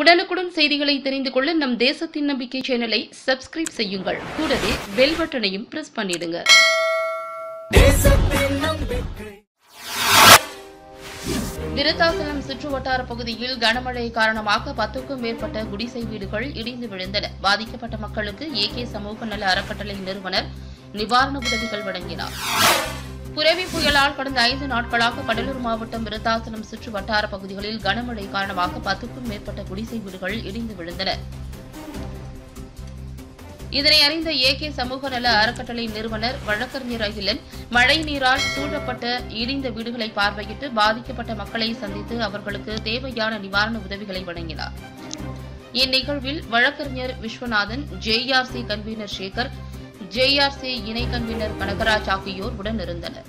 உடனுக்குடன் செய்திகளை தெரிந்து கொள்ள நம் தேசத்தின் நம்பிக்கை சேனலை சப்ஸ்கிரைப் செய்யுங்கள். கூடவே பெல் பட்டனையும் பிரஸ் பண்ணிடுங்க. விருத்தாசலம் சுற்றுவட்டார பகுதியில் கனமழை காரணமாக பத்துக்கும் மேற்பட்ட குடிசை வீடுகள் இடிந்து விழுந்தன. பாதிக்கப்பட்ட மக்களுக்கு ஏகே சமூக நல அறக்கட்டளை நிறுவனர் நிவாரண உதவிகள் வழங்கினார். புரவி புயலால் கடந்த ஐந்து நாட்களாக கடலூர் மாவட்டம் விருத்தாசனம் சுற்று வட்டார பகுதிகளில் கனமழை காரணமாக பத்துக்கும் மேற்பட்ட குடிசை வீடுகள் இடிந்து விழுந்தன. இதனை அறிந்த ஏகே சமூக நல அறக்கட்டளை நிறுவனர் வழக்கறிஞர் அகிலன் மழை நீரால் சூழப்பட்ட இடிந்த வீடுகளை பார்வையிட்டு பாதிக்கப்பட்ட மக்களை சந்தித்து அவர்களுக்கு தேவையான நிவாரண உதவிகளை வழங்கினார். இந்நிகழ்வில் வழக்கறிஞர் Viswanathan JRC convener Sekar JRC இணை கன்வீனர் கனகராஜ் ஆகியோர் உடனிருந்தனர்